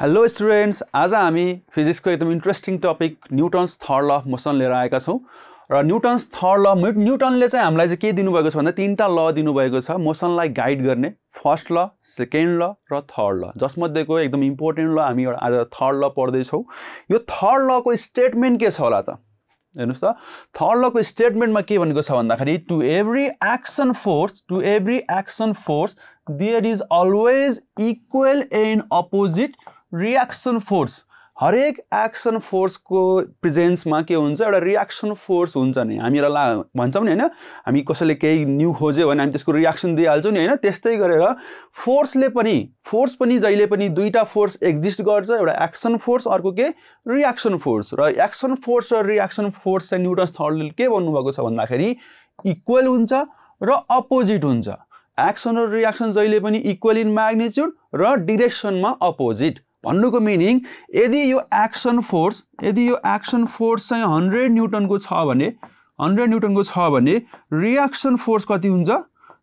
Hello students आज हामी फिजिक्सको एकदम interesting topic Newton's third law of motion लिएर आएका छौँ। र न्युटन्स थर्ड ल न्युटनले चाहिँ हामीलाई चाहिँ के दिनुभएको छ भन्दा तिनवटा ल दिनुभएको छ मोसनलाई गाइड गर्ने। फर्स्ट ल सेकेन्ड ल र थर्ड ल जसमध्येको एकदम इम्पोर्टेन्ट ल हामी एउटा आज थर्ड ल पढ्दैछौँ। यो थर्ड लको स्टेटमेन्ट के छ होला त? हेर्नुहोस् त। थर्ड लको स्टेटमेन्टमा के भनेको छ भन्दाखेरि to every action force to every action force there is always equal and opposite reaction force हरेक एक्सन फोर्सको प्रेजेन्समा के हुन्छ एउटा रियाक्सन फोर्स हुन्छ नि। हामी ला भन्छौँ नि होइन हामी कसैले केही न्यू खोज्यो भने हामी त्यसको रियाक्सन दिइहाल्छौँ नि होइन? त्यस्तै गरेर फोर्सले पनि फोर्स पनि जहिले पनि दुईवटा फोर्स एक्जिस्ट गर्छ एउटा एक्सन फोर्स अर्को के? रियाक्सन फोर्स र एक्सन फोर्स र रियाक्सन फोर्स चाहिँ न्युटन्स थर्डले के भन्नुभएको छ भन्दाखेरि इक्वल हुन्छ र अपोजिट हुन्छ। एक्सन र रियाक्सन जहिले पनि इक्वल इन म्याग्नेच्युड र डिरेक्सनमा अपोजिट भन्नुको मिनिङ यदि यो एक्सन फोर्स यदि यो एक्सन फोर्स चाहिँ हन्ड्रेड न्युटनको छ भने हन्ड्रेड न्युटनको छ भने रियाक्सन फोर्स कति हुन्छ?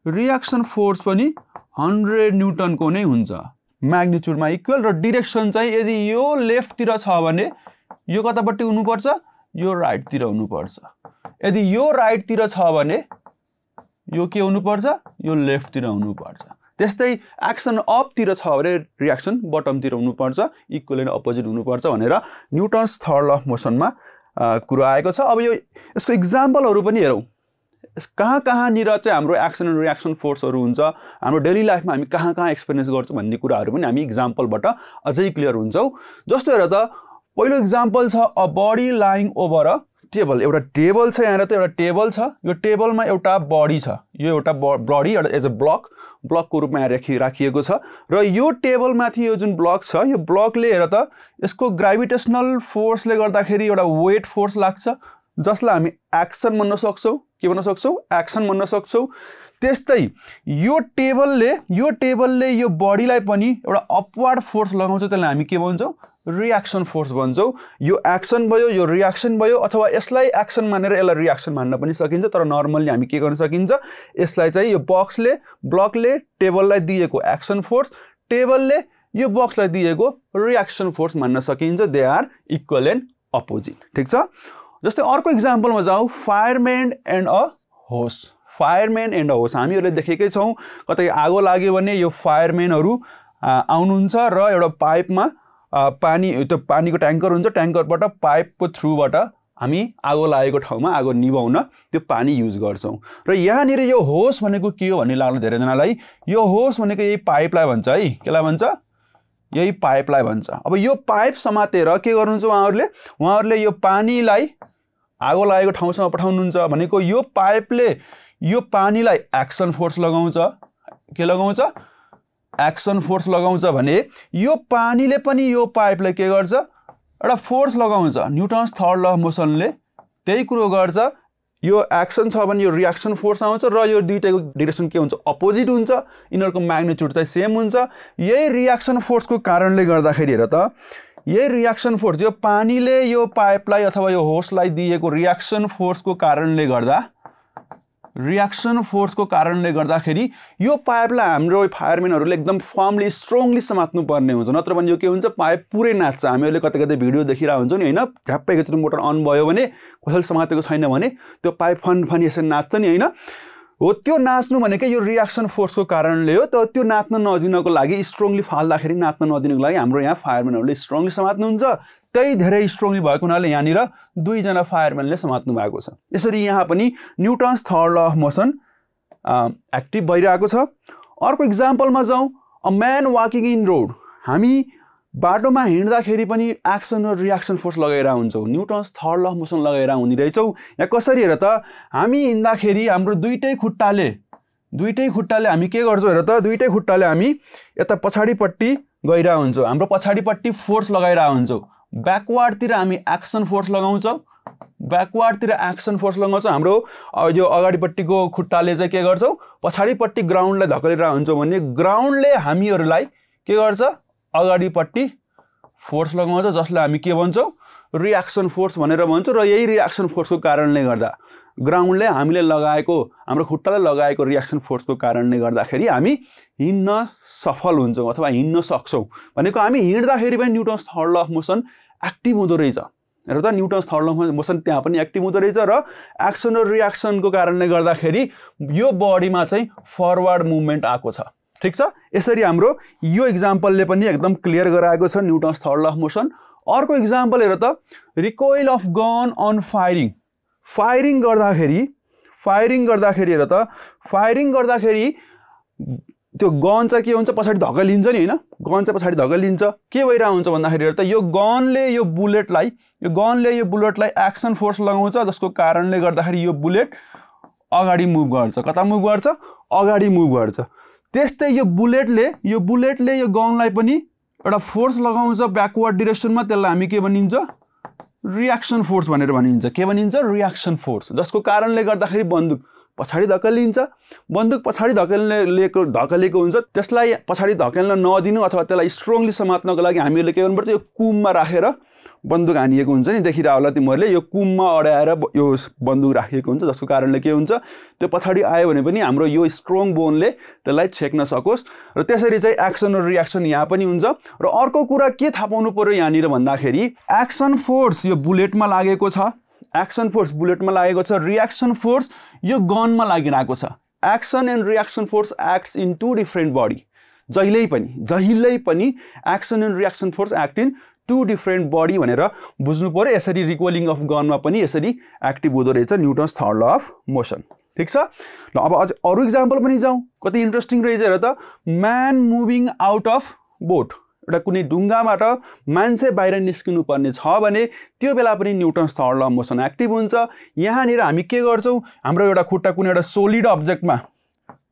रियाक्सन फोर्स पनि हन्ड्रेड न्युटनको नै हुन्छ। म्याग्निच्युडमा इक्वल र डिरेक्सन चाहिँ यदि यो लेफ्टतिर छ भने यो कतापट्टि हुनुपर्छ? यो राइटतिर हुनुपर्छ। यदि यो राइटतिर छ भने यो के हुनुपर्छ? यो लेफ्टतिर हुनुपर्छ। त्यस्तै एक्सन अपतिर छ भने रियाक्सन बटमतिर हुनुपर्छ इक्वल एन्ड अपोजिट हुनुपर्छ भनेर न्युटन्स थर्ड अफ मोसनमा कुरो आएको छ। अब यो यसको इक्जाम्पलहरू पनि हेरौँ। कहाँ कहाँनिर चाहिँ हाम्रो एक्सन एन्ड रियाक्सन फोर्सहरू हुन्छ हाम्रो डेली लाइफमा हामी कहाँ कहाँ एक्सपिरियन्स गर्छौँ भन्ने कुराहरू पनि हामी इक्जाम्पलबाट अझै क्लियर हुन्छौँ। जस्तो हेर त पहिलो इक्जाम्पल छ a body lying over a table एउटा टेबल छ यहाँनिर त एउटा टेबल छ। यो टेबलमा एउटा बडी छ। यो एउटा बडी एउटा एज अ ब्लक ब्लकको रूपमा यहाँ राखि राखिएको छ। र यो टेबलमाथि यो जुन ब्लक छ यो ब्लकले हेर त यसको ग्राभिटेसनल फोर्सले गर्दाखेरि एउटा वेट फोर्स लाग्छ जसलाई हामी एक्सन भन्न सक्छौँ। के भन्न सक्छौँ? एक्सन भन्न सक्छौँ। त्यस्तै यो टेबलले यो टेबलले यो बडीलाई पनि एउटा अपवार्ड फोर्स लगाउँछ त्यसलाई हामी के भन्छौँ? रियाक्सन फोर्स भन्छौँ। यो एक्सन भयो यो रियाक्सन भयो अथवा यसलाई एक्सन मानेर यसलाई रियाक्सन मान्न पनि सकिन्छ तर नर्मल्ली हामी के गर्न सकिन्छ? यसलाई चाहिँ यो बक्सले ब्लकले टेबललाई दिएको एक्सन फोर्स टेबलले यो बक्सलाई दिएको रियाक्सन फोर्स मान्न सकिन्छ। They are equal and opposite ठिक छ? जस्तै अर्को इक्जाम्पलमा जाउँ। फायरम्यान एन्ड अ होस फायरम्यान एन्ड होस् हामीहरूले देखेकै छौँ कतै आगो लाग्यो भने यो फायरम्यानहरू आउनुहुन्छ र एउटा पाइपमा पानी त्यो पानीको ट्याङ्कर हुन्छ ट्याङ्करबाट पाइपको थ्रुबाट हामी आगो लागेको ठाउँमा आगो निभाउन त्यो पानी युज गर्छौँ। र यहाँनिर यो होस भनेको के हो भन्ने लाग्नु धेरैजनालाई? यो होस भनेको यही पाइपलाई भन्छ है। केलाई भन्छ? यही पाइपलाई भन्छ। अब यो पाइप समातेर के गर्नुहुन्छ उहाँहरूले? उहाँहरूले यो पानीलाई आगो लागेको ठाउँसम्म पठाउनुहुन्छ भनेको यो पाइपले यो पानीलाई एक्सन फोर्स लगाउँछ। के लगाउँछ? एक्सन फोर्स लगाउँछ भने यो पानीले पनि यो पाइपलाई के गर्छ? एउटा फोर्स लगाउँछ। न्युटन्स थर्ड ल मोसनले त्यही कुरो गर्छ। यो एक्सन छ भने यो रियाक्सन फोर्स आउँछ र यो दुइटैको डिरेक्सन के हुन्छ? अपोजिट हुन्छ। यिनीहरूको म्याग्नेट्युड चाहिँ सेम हुन्छ। यही रियाक्सन फोर्सको कारणले गर्दाखेरि हेर त यही रियाक्सन फोर्स यो पानीले यो पाइपलाई अथवा यो होसलाई दिएको रियाक्सन फोर्सको कारणले गर्दा रियाक्सन फोर्सको कारणले गर्दाखेरि यो पाइपलाई हाम्रो फायरम्यानहरूले एकदम फर्मली स्ट्रङली समात्नु पर्ने हुन्छ। नत्र भने यो के हुन्छ? पाइप पुरै नाच्छ। हामीहरूले कतै कतै भिडियो देखिरहेको हुन्छौँ नि होइन? झ्याप्पै एकचोटि मोटर अन भयो भने कसैले समातेको छैन भने त्यो पाइप फन फन यसरी नाच्छ नि होइन? हो त्यो नाच्नु भनेकै यो रियाक्सन फोर्सको कारणले हो त त्यो नाच्न नदिनको लागि स्ट्रङली फाल्दाखेरि नाच्न नदिनुको लागि हाम्रो यहाँ फायरम्यानहरूले स्ट्रङली समात्नुहुन्छ। त्यही धेरै स्ट्रङली भएको हुनाले यहाँनिर दुईजना फायरम्यानले समात्नु भएको छ। यसरी यहाँ पनि Newton's third law of motion active भइरहेको छ। अर्को इक्जाम्पलमा जाउँ। A man walking in road हामी बाटोमा हिँड्दाखेरि पनि एक्सन र रियाक्सन फोर्स लगाएर हुन्छौँ। न्युटन्स थर्ड ल मोसन लगाएर हुने रहेछौँ यहाँ कसरी हेर त हामी हिँड्दाखेरि हाम्रो दुइटै खुट्टाले दुइटै खुट्टाले हामी के गर्छौँ हेर त दुइटै खुट्टाले हामी यता पछाडिपट्टि गइरहेको हुन्छौँ। हाम्रो पछाडिपट्टि फोर्स लगाइरहेको हुन्छौँ। ब्याकवार्डतिर हामी एक्सन फोर्स लगाउँछौँ। ब्याकवार्डतिर एक्सन फोर्स लगाउँछौँ। हाम्रो यो अगाडिपट्टिको खुट्टाले चाहिँ के गर्छौँ? पछाडिपट्टि ग्राउन्डलाई धकेलिरहेको हुन्छौँ भने ग्राउन्डले हामीहरूलाई के गर्छ? अगाडिपट्टि फोर्स लगाउँछ जसलाई हामी के भन्छौँ? रियाक्सन फोर्स भनेर भन्छौँ र यही रियाक्सन फोर्सको कारणले गर्दा ग्राउन्डले हामीले लगाएको हाम्रो खुट्टाले लगाएको रियाक्सन फोर्सको कारणले गर्दाखेरि हामी हिँड्न सफल हुन्छौँ अथवा हिँड्न सक्छौँ। भनेको हामी हिँड्दाखेरि पनि Newton's third law of motion active हुँदो रहेछ। र त Newton's third law of motion त्यहाँ पनि एक्टिभ हुँदो रहेछ र एक्सन र रियाक्सनको कारणले गर्दाखेरि यो बडीमा चाहिँ फरवर्ड मुभमेन्ट आएको छ। ठिक छ? यसरी हाम्रो यो इक्जाम्पलले पनि एकदम क्लियर गराएको छ Newton's third law of motion. अर्को इक्जाम्पल हेर त recoil of gun on firing firing गर्दाखेरि फायरिङ गर्दाखेरि हेर त फायरिङ गर्दाखेरि त्यो गन चाहिँ के हुन्छ? पछाडि धकलिन्छ नि होइन? गन चाहिँ पछाडि धकलिन्छ के भइरहेको हुन्छ भन्दाखेरि त यो गनले यो बुलेटलाई यो गनले यो बुलेटलाई एक्सन फोर्स लगाउँछ जसको कारणले गर्दाखेरि यो बुलेट अगाडि मुभ गर्छ। कता मुभ गर्छ? अगाडि मुभ गर्छ। त्यस्तै यो बुलेटले यो बुलेटले यो गनलाई पनि एउटा फोर्स लगाउँछ ब्याकवर्ड डिरेक्सनमा त्यसलाई हामी के भनिन्छ? रियाक्सन फोर्स भनेर भनिन्छ। के भनिन्छ? रियाक्सन फोर्स जसको कारणले गर्दाखेरि बन्दुक पछाडि धकेलिन्छ। बन्दुक पछाडि धकेल्नेको धकेलेको हुन्छ। त्यसलाई पछाडि धकेल्न नदिनु अथवा त्यसलाई स्ट्रङली समात्नको लागि हामीहरूले के गर्नुपर्छ? यो कुममा राखेर बन्दुक हानिएको हुन्छ नि देखिरह होला तिमीहरूले। यो कुममा अड्याएर यो बन्दुक राखिएको हुन्छ जसको कारणले के हुन्छ त्यो पछाडि आयो भने पनि हाम्रो यो स्ट्रङ बोनले त्यसलाई छेक्न सकोस्। र त्यसरी चाहिँ एक्सन र रियाक्सन यहाँ पनि हुन्छ। र अर्को कुरा के थाहा पाउनु पऱ्यो यहाँनिर भन्दाखेरि एक्सन फोर्स यो बुलेटमा लागेको छ। एक्सन फोर्स बुलेटमा लागेको छ। रियाक्सन फोर्स यो गनमा लागिरहेको छ। Action and reaction force acts in two different body जहिल्यै पनि जहिल्यै पनि action and reaction force act in two different body भनेर बुझ्नु पऱ्यो यसरी रिकोलिङ अफ गनमा पनि यसरी एक्टिभ हुँदो रहेछ Newton's third law of motion ठिक छ? ल अब अझ अरू इक्जाम्पल पनि जाउँ। कति इन्ट्रेस्टिङ रहेछ हेर त। Man moving out of boat एउटा कुनै ढुङ्गाबाट मान्छे बाहिर निस्किनु पर्ने छ भने त्यो बेला पनि Newton's third law motion active हुन्छ। यहाँनिर हामी के गर्छौँ? हाम्रो एउटा खुट्टा कुनै एउटा सोलिड अब्जेक्टमा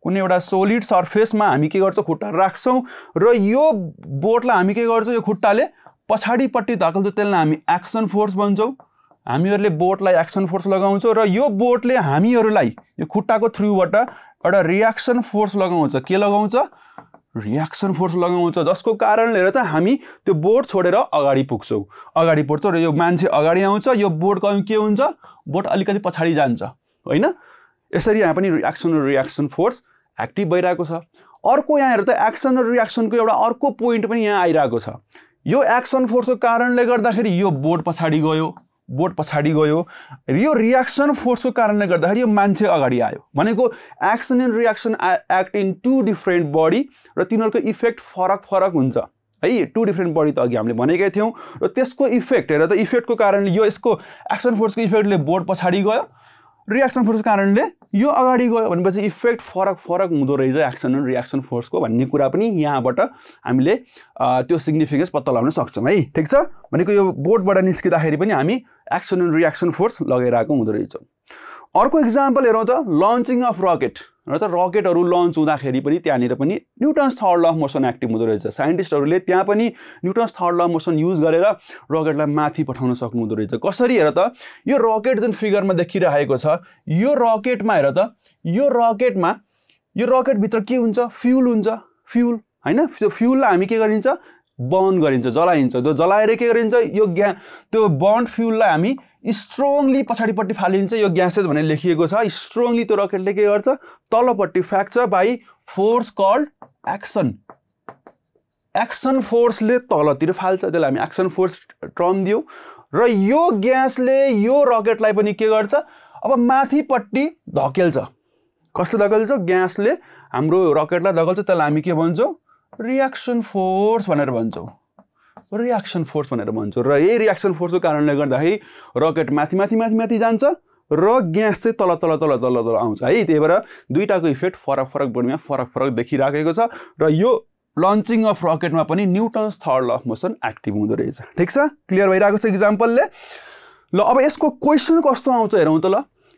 कुनै एउटा सोलिड सर्फेसमा हामी के गर्छौँ? खुट्टा राख्छौँ। र यो बोटलाई हामी के गर्छौँ? यो खुट्टाले पछाडिपट्टि धकल्छ त्यसलाई हामी एक्सन फोर्स भन्छौँ। हामीहरूले बोटलाई एक्सन फोर्स लगाउँछौँ र यो बोटले हामीहरूलाई यो खुट्टाको थ्रुबाट एउटा रियाक्सन फोर्स लगाउँछ। के लगाउँछ? रियाक्सन फोर्स लगाउँछ जसको कारणले त हामी त्यो बोट छोडेर अगाडि पुग्छौँ। अगाडि बढ्छौँ र यो मान्छे अगाडि आउँछ यो बोट के हुन्छ? बोट अलिकति पछाडि जान्छ होइन? यसरी यहाँ पनि रियाक्सन र रियाक्सन फोर्स एक्टिभ भइरहेको छ। अर्को यहाँ त एक्सन र रियाक्सनको एउटा अर्को पोइन्ट पनि यहाँ आइरहेको छ। यो एक्सन फोर्सको कारणले गर्दाखेरि यो बोट पछाडि गयो बोट पछाडि गयो यो रियाक्सन फोर्सको कारणले गर्दाखेरि यो मान्छे अगाडि आयो। भनेको action and reaction act in two different body र तिनीहरूको इफेक्ट फरक फरक हुन्छ। है टु डिफ्रेन्ट बडी त अघि हामीले भनेकै थियौँ र त्यसको इफेक्ट हेर त इफेक्टको कारणले यो यसको एक्सन फोर्सको इफेक्टले बोर्ड पछाडि गयो रियाक्सन फोर्सको कारणले यो अगाडि गयो भनेपछि इफेक्ट फरक फरक हुँदो रहेछ एक्सन र रियाक्सन फोर्सको भन्ने कुरा पनि यहाँबाट हामीले त्यो सिग्निफिकेन्स पत्ता लगाउन सक्छौँ है। ठिक छ? भनेको यो बोर्डबाट निस्किँदाखेरि पनि हामी एक्सन एन्ड रियाक्सन फोर्स लगाइरहेको हुँदो रहेछ। अर्को इक्जाम्पल हेरौँ त लन्चिङ अफ रकेट र त रकेटहरू लन्च हुँदाखेरि पनि त्यहाँनिर पनि Newton's third law of motion active हुँदो रहेछ। साइन्टिस्टहरूले त्यहाँ पनि Newton's third law of motion use गरेर रकेटलाई माथि पठाउन सक्नुहुँदो रहेछ। कसरी हेर त यो रकेट जुन फिगरमा देखिरहेको छ यो रकेटमा हेर त यो रकेटमा यो रकेटभित्र के हुन्छ? फ्युल हुन्छ। फ्युल होइन? त्यो फ्युललाई हामी के गरिन्छ? बर्न गरिन्छ जलाइन्छ। त्यो जलाएर के गरिन्छ? यो ग्या त्यो बर्न फ्युललाई हामी स्ट्रङली पछाडिपट्टि फालिन्छ। यो ग्यासेस भनेर लेखिएको छ। स्ट्रङली त्यो रकेटले के गर्छ? तलपट्टि फ्याँक्छ by force called action action फोर्सले तलतिर फाल्छ। त्यसलाई हामी एक्सन फोर्स टर्म दियौँ। र यो ग्यासले यो रकेटलाई पनि के गर्छ? अब माथिपट्टि धकेल्छ। कसले धकेल्छ? ग्यासले हाम्रो रकेटलाई धकेल्छ। त्यसलाई हामी के भन्छौँ? रियाक्सन फोर्स भनेर भन्छौँ। रियाक्सन फोर्स भनेर भन्छौँ। र यही रियाक्सन फोर्सको कारणले गर्दाखेरि रकेट माथि माथि माथि माथि जान्छ र ग्यास चाहिँ तल तल तल तल तल आउँछ है। त्यही भएर दुइटाको इफेक्ट फरक फरक बडीमा फरक फरक देखिराखेको छ। र यो लन्चिङ अफ रकेटमा पनि Newton's third law of motion active हुँदो रहेछ। ठिक छ? क्लियर भइरहेको छ इक्जाम्पलले ल अब यसको क्वेसन कस्तो आउँछ हेरौँ त ल।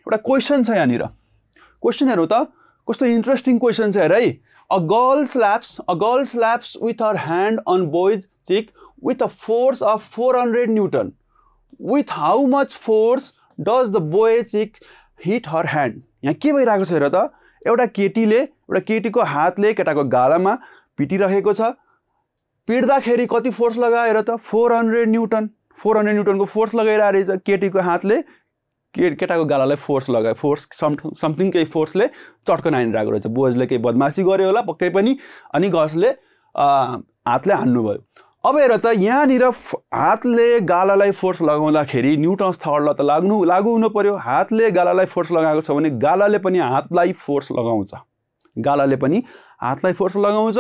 एउटा क्वेसन छ यहाँनिर। क्वेसन हेरौँ त। कस्तो इन्ट्रेस्टिङ क्वेसन छ हेर है। A girl slaps a girl slaps with her hand on boy's cheek with a force of 400 Newton. With how much force does the boy cheek hit her hand? यहाँ के भइरहेको छ हेर त एउटा केटीले एउटा केटीको हातले केटाको गालामा पिटिरहेको छ पिट्दाखेरि कति फोर्स लगाएर त four hundred newton four hundred न्युटनको force लगाइरहेको रहेछ केटीको हातले केटाको गालालाई फोर्स लगायो। फोर्स सम समथिङ केही फोर्सले चट्कन हानिरहेको रहेछ। बोजले केही बदमासी गर्यो होला पक्कै पनि। अनि गजले हातले हान्नुभयो। अब हेर त यहाँनिर हातले गालालाई फोर्स लगाउँदाखेरि न्युटन्स थर्ड ल त लाग्नु लागु हुनु पऱ्यो हातले गालालाई फोर्स लगाएको छ भने गालाले पनि हातलाई फोर्स लगाउँछ। गालाले पनि हातलाई फोर्स लगाउँछ।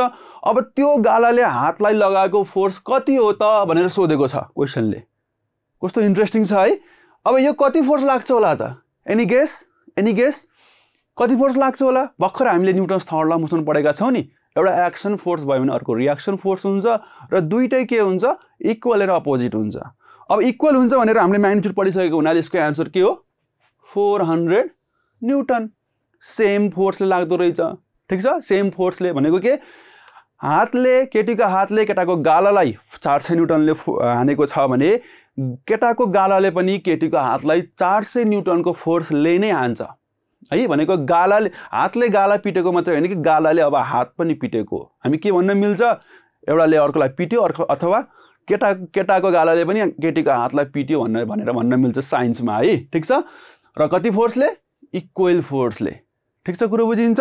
अब त्यो गालाले हातलाई लगाएको फोर्स कति हो त भनेर सोधेको छ क्वेसनले। कस्तो इन्ट्रेस्टिङ छ है। अब यो कति फोर्स लाग्छ होला त? एनी गेस एनी गेस कति फोर्स लाग्छ होला? भर्खर हामीले न्युटन्स थर्ड ल मोसन पढेका छौँ नि। एउटा एक्सन फोर्स भयो भने अर्को रियाक्सन फोर्स हुन्छ र दुइटै के हुन्छ? इक्वल र अपोजिट हुन्छ। अब इक्वल हुन्छ भनेर हामीले म्याग्निट्युड पढिसकेको हुनाले यसको एन्सर के हो? Four hundred newton. सेम फोर्सले लाग्दो रहेछ। ठिक छ? सेम फोर्सले भनेको के? हातले केटीको हातले केटाको गालालाई चार सय न्युटनले हानेको छ भने केटाको गालाले पनि केटीको हातलाई चार सय न्युटनको फोर्सले नै हान्छ। है भनेको गालाले हातले गाला पिटेको मात्रै होइन कि गालाले अब हात पनि पिटेको। हामी के भन्न मिल्छ? एउटाले अर्कोलाई पिट्यो अर्को अथवा केटा केटाको गालाले पनि केटीको हातलाई पिट्यो भनेर भनेर भन्न मिल्छ साइन्समा है ठिक छ? र कति फोर्सले? इक्वेल फोर्सले। ठिक छ कुरो बुझिन्छ?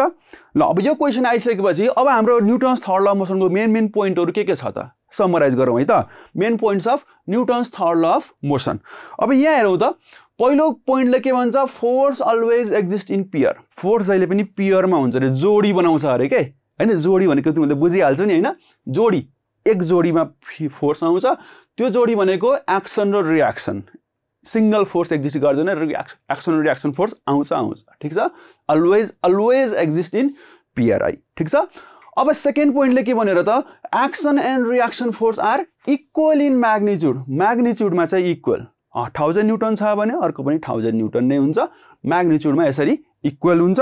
ल अब यो क्वेसन आइसकेपछि अब हाम्रो न्युटन्स थर्ड ल मोसनको मेन मेन पोइन्टहरू के के छ त? समराइज गरौँ है त। Main points of Newton's third law of motion अब यहाँ हेरौँ त पहिलो पोइन्टले के भन्छ? Force always exist in pair force जहिले पनि पियरमा हुन्छ अरे जोडी बनाउँछ अरे के? होइन जोडी भनेको तिमीले बुझिहाल्छौ नि होइन? जोडी एक जोडीमा फोर्स आउँछ। त्यो जोडी भनेको एक्सन र रियाक्सन सिङ्गल फोर्स एक्जिस्ट गर्दैन रियाक्स एक्सन रियाक्सन फोर्स आउँछ आउँछ। ठिक छ? Always always exist in pair ठिक छ? अब सेकेन्ड पोइन्टले के भनेर त action and reaction force are equal in magnitude म्याग्निच्युडमा चाहिँ इक्वल थाउजन्ड न्युटन छ भने अर्को पनि थाउजन्ड न्युटन नै हुन्छ। म्याग्निच्युडमा यसरी इक्वल हुन्छ।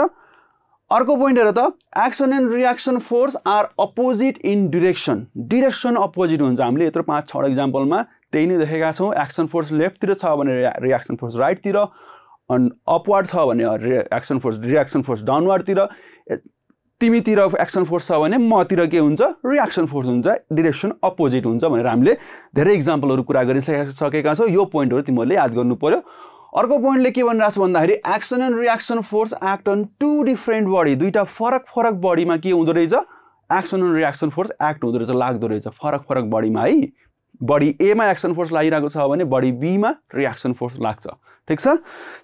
अर्को पोइन्ट हेर त action and reaction force are opposite in direction direction opposite हुन्छ। हामीले यत्रो पाँच छवटा इक्जाम्पलमा त्यही नै देखेका छौँ। एक्सन फोर्स लेफ्टतिर छ भने रियाक्सन फोर्स राइटतिर अनि अपवार्ड छ भने रियाक्सन फोर्स रियाक्सन फोर्स डाउनवार्डतिर तिमीतिर एक्सन फोर्स छ भने मतिर के हुन्छ? रियाक्सन फोर्स हुन्छ डिरेक्सन अपोजिट हुन्छ भनेर हामीले धेरै इक्जाम्पलहरू कुरा गरिसकेका छौँ। यो पोइन्टहरू तिमीहरूले याद गर्नु पऱ्यो अर्को पोइन्टले के भनिरहेको छ भन्दाखेरि action and reaction force act on two different body दुईवटा फरक फरक बडीमा के हुँदो रहेछ? Action and reaction force act हुँदो रहेछ लाग्दो रहेछ। फरक फरक बडीमा है बडी एमा एक्सन फोर्स लागिरहेको छ भने बडी बीमा रियाक्सन फोर्स लाग्छ। ठिक छ?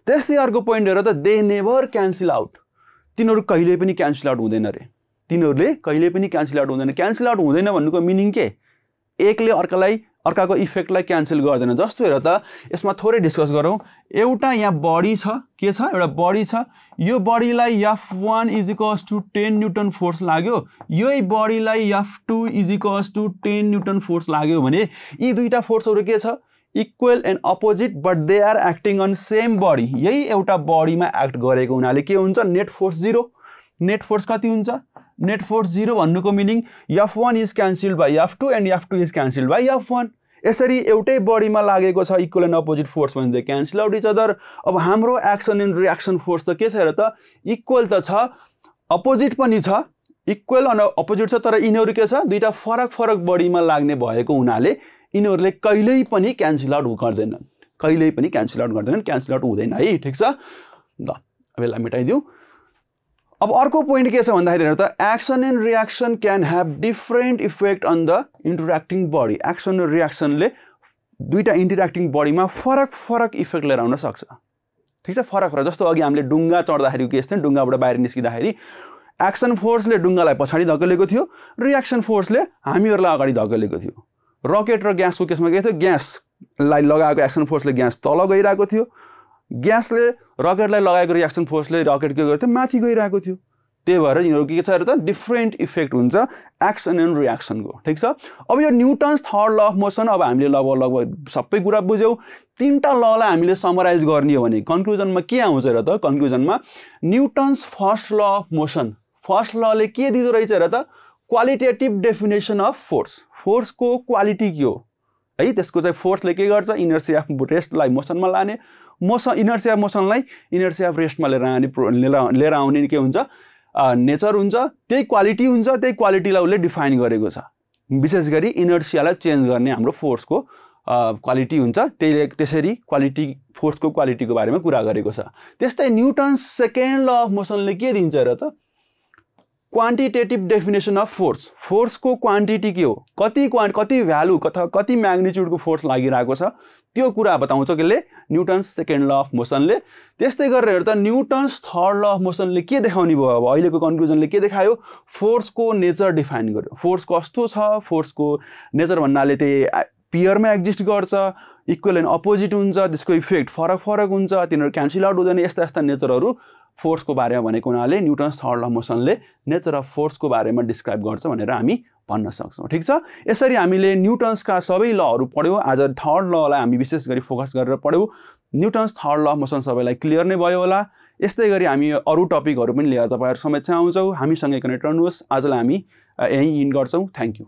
त्यस्तै अर्को पोइन्ट हेर त दे नेभर क्यान्सल आउट तिनीहरू कहिले पनि क्यान्सल आउट हुँदैन अरे तिनीहरूले कहिले पनि क्यान्सल आउट हुँदैन। क्यान्सल आउट हुँदैन भन्नुको मिनिङ के? एकले अर्कालाई अर्काको इफेक्टलाई क्यान्सल गर्दैन। जस्तो हेर त यसमा थोरै डिस्कस गरौँ। एउटा यहाँ बडी छ के छ? एउटा बडी छ। यो बडीलाई F one equals to ten newton force लाग्यो। यही बडीलाई F two equals to ten newton force लाग्यो भने यी दुईवटा फोर्सहरू के छ? Equal and opposite but they are acting on same body यही एउटा बडीमा एक्ट गरेको हुनाले के हुन्छ? Net force zero net force कति हुन्छ? नेट फोर्स जिरो भन्नुको meaning F one is cancelled by F two and F two is cancelled by F one यसरी एउटै बडीमा लागेको छ इक्वल एन्ड अपोजिट फोर्स भने चाहिँ क्यान्सल आउट इच अदर अब हाम्रो एक्सन एन्ड रियाक्सन फोर्स त के छ र त? इक्वल त छ अपोजिट पनि छ इक्वल अनि अपोजिट छ तर यिनीहरू के छ? दुइटा फरक फरक बडीमा लाग्ने भएको हुनाले यिनीहरूले कहिल्यै पनि क्यान्सल आउट गर्दैनन् कहिल्यै पनि क्यान्सल आउट गर्दैनन्। क्यान्सल आउट हुँदैन है ठिक छ? ल अब यसलाई मेटाइदिउँ। अब अर्को पोइन्ट के छ भन्दाखेरि हेर त action and reaction can have different effect on the interacting body action र रियाक्सनले दुईवटा इन्टरेक्टिङ बडीमा फरक फरक इफेक्ट लिएर आउन सक्छ। ठिक छ? फरक फरक। जस्तो अघि हामीले डुङ्गा चढ्दाखेरि के यस्तो डुङ्गाबाट बाहिर निस्किँदाखेरि। एक्सन फोर्सले डुङ्गालाई पछाडि धकेलेको थियो रियाक्सन फोर्सले हामीहरूलाई अगाडि धकेलेको थियो। रकेट र ग्यासको केसमा के थियो। ग्यासलाई लगाएको एक्सन फोर्सले ग्यास तल गइरहेको थियो। ग्यासले रकेटलाई लगाएको रियाक्सन फोर्सले रकेट के गर्थ्यो? माथि गइरहेको थियो। त्यही भएर यिनीहरू के छ त डिफ्रेन्ट इफेक्ट हुन्छ एक्सन एन्ड रियाक्सनको ठिक छ? अब यो Newton's third law of motion अब हामीले लगभग लगभग सबै कुरा बुझ्यौँ। तिनवटा ललाई हामीले समराइज गर्ने हो भने कन्क्लुजनमा के आउँछ र त? कन्क्लुजनमा Newton's first law of motion first लले के दिँदो रहेछ र त? क्वालिटेटिभ डेफिनेसन अफ फोर्स फोर्सको क्वालिटी के हो? है त्यसको चाहिँ फोर्सले के गर्छ? इनर्सिया रेस्टलाई मोसनमा लाने। मोसन इनर्सिया मोसनलाई इनर्सिया रेस्टमा लिएर आउने लिएर आउने के हुन्छ? नेचर हुन्छ त्यही क्वालिटी हुन्छ त्यही क्वालिटीलाई उसले डिफाइन गरेको छ। विशेष गरी इनर्सियालाई चेन्ज गर्ने हाम्रो फोर्सको क्वालिटी हुन्छ। त्यसले त्यसरी क्वालिटी फोर्सको क्वालिटीको बारेमा कुरा गरेको छ। त्यस्तै न्युटन सेकेन्ड ल अफ मोसनले के दिन्छ र त? क्वान्टिटेटिभ डेफिनेसन अफ फोर्स फोर्सको क्वान्टिटी के हो? कति क्वान्ट कति भ्यालु अथवा कति म्याग्निच्युडको फोर्स लागिरहेको छ? त्यो कुरा बताउँछ कसले न्युटन्स सेकेन्ड ल अफ मोसनले। त्यस्तै गरेर हेर्दा न्युटन्स थर्ड ल अफ मोसनले के देखाउने भयो अब? अहिलेको कन्क्लुजनले के देखायो? फोर्सको नेचर डिफाइन गर्यो। फोर्स कस्तो छ? फोर्सको नेचर भन्नाले त्यही पियरमा एक्जिस्ट गर्छ इक्वल एन्ड अपोजिट हुन्छ त्यसको इफेक्ट फरक फरक हुन्छ तिनीहरू क्यान्सल आउट हुँदैन यस्ता यस्ता नेचरहरू फोर्सको बारेमा भनेको हुनाले न्युटन्स थर्ड ल मोसनले नेचर अफ फोर्सको बारेमा डिस्क्राइब गर्छ भनेर हामी भन्न सक्छौँ। ठिक छ? यसरी हामीले न्युटन्सका सबै लहरू पढ्यौँ। आज थर्ड ललाई हामी विशेष गरी फोकस गरेर पढ्यौँ। न्युटन्स थर्ड ल मोसन सबैलाई क्लियर नै भयो होला। यस्तै गरी हामी अरू टपिकहरू पनि लिएर तपाईँहरू समक्ष आउँछौँ। हामीसँगै कनेक्ट रहनुहोस्। आजलाई हामी यहीँ इन गर्छौँ। Thank you